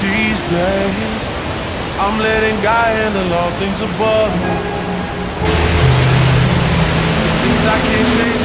These days, I'm letting God handle all things above me. Things I can't change.